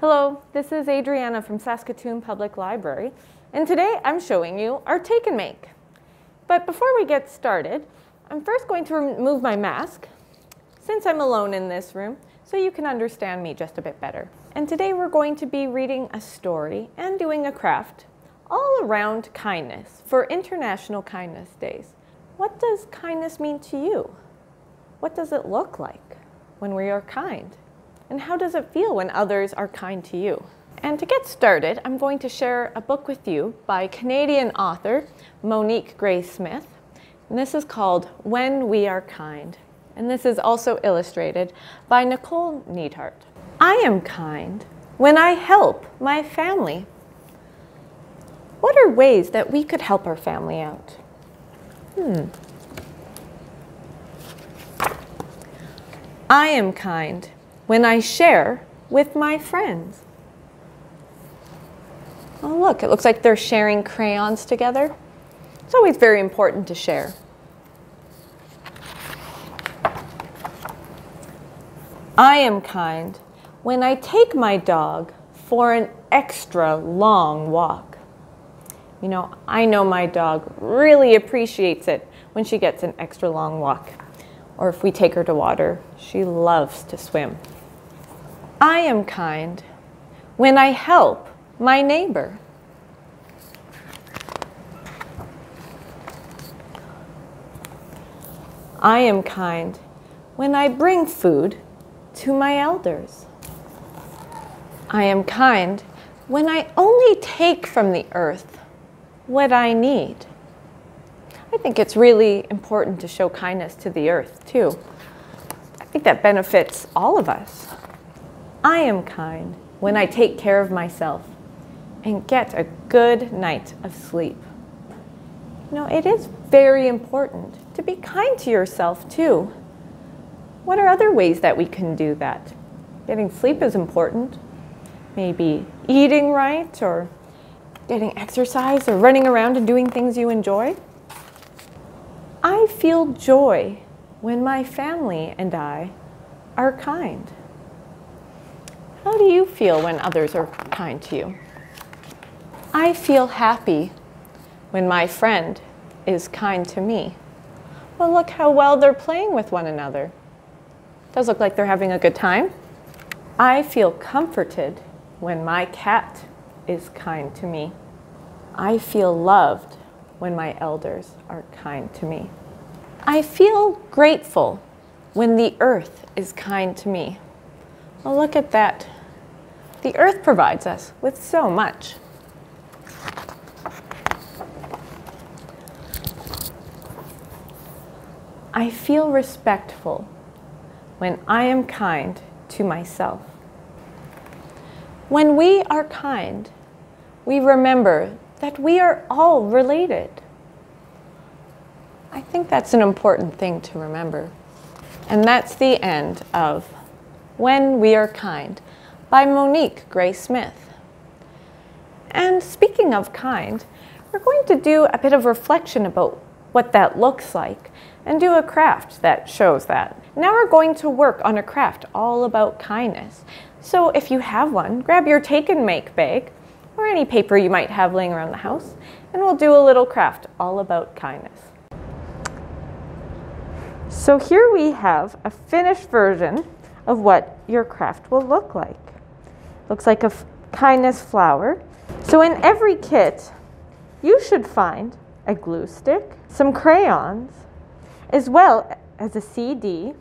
Hello, this is Adriana from Saskatoon Public Library, and today I'm showing you our take and make. But before we get started, I'm first going to remove my mask, since I'm alone in this room, so you can understand me just a bit better. And today we're going to be reading a story and doing a craft all around kindness for International Kindness Days. What does kindness mean to you? What does it look like when we are kind? And how does it feel when others are kind to you? And to get started, I'm going to share a book with you by Canadian author Monique Gray Smith. And this is called When We Are Kind. And this is also illustrated by Nicole Neidhardt. I am kind when I help my family. What are ways that we could help our family out? Hmm. I am kind when I share with my friends. Oh, look, it looks like they're sharing crayons together. It's always very important to share. I am kind when I take my dog for an extra long walk. You know, I know my dog really appreciates it when she gets an extra long walk. Or if we take her to water, she loves to swim. I am kind when I help my neighbor. I am kind when I bring food to my elders. I am kind when I only take from the earth what I need. I think it's really important to show kindness to the earth, too. I think that benefits all of us. I am kind when I take care of myself and get a good night of sleep. You know, it is very important to be kind to yourself too. What are other ways that we can do that? Getting sleep is important. Maybe eating right or getting exercise or running around and doing things you enjoy. I feel joy when my family and I are kind. How do you feel when others are kind to you? I feel happy when my friend is kind to me. Well, look how well they're playing with one another. Does look like they're having a good time. I feel comforted when my cat is kind to me. I feel loved when my elders are kind to me. I feel grateful when the earth is kind to me. Well, look at that. The earth provides us with so much. I feel respectful when I am kind to myself. When we are kind, we remember that we are all related. I think that's an important thing to remember. And that's the end of when We Are Kind by Monique Gray Smith. And speaking of kind, we're going to do a bit of reflection about what that looks like and do a craft that shows that. Now we're going to work on a craft all about kindness. So if you have one, grab your take and make bag or any paper you might have laying around the house and we'll do a little craft all about kindness. So here we have a finished version of what your craft will look like. Looks like a kindness flower. So in every kit, you should find a glue stick, some crayons, as well as a CD,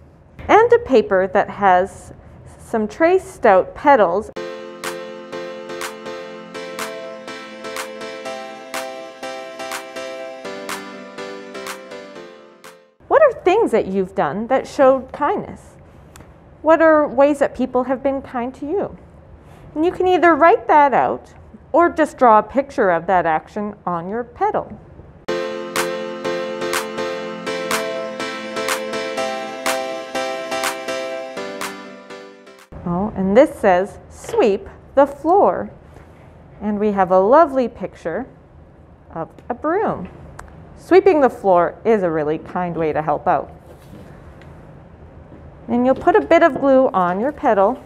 and a paper that has some traced out petals. What are things that you've done that showed kindness? What are ways that people have been kind to you? And you can either write that out or just draw a picture of that action on your petal. Oh, and this says sweep the floor. And we have a lovely picture of a broom. Sweeping the floor is a really kind way to help out. And you'll put a bit of glue on your petal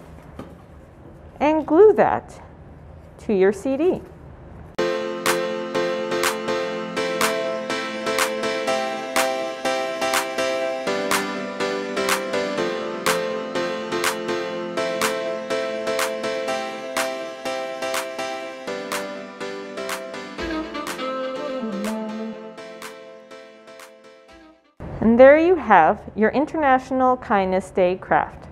and glue that to your CD. And there you have your International Kindness Day craft.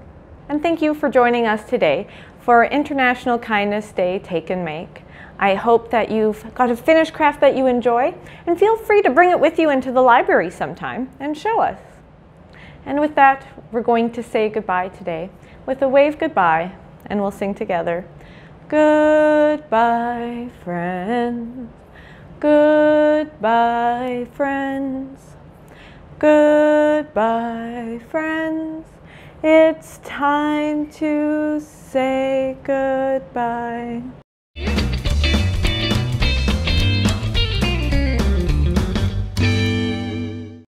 And thank you for joining us today for International Kindness Day Take and Make. I hope that you've got a finished craft that you enjoy and feel free to bring it with you into the library sometime and show us. And with that, we're going to say goodbye today with a wave goodbye and we'll sing together. Goodbye, friends. Goodbye, friends. Goodbye, friends. It's time to say goodbye.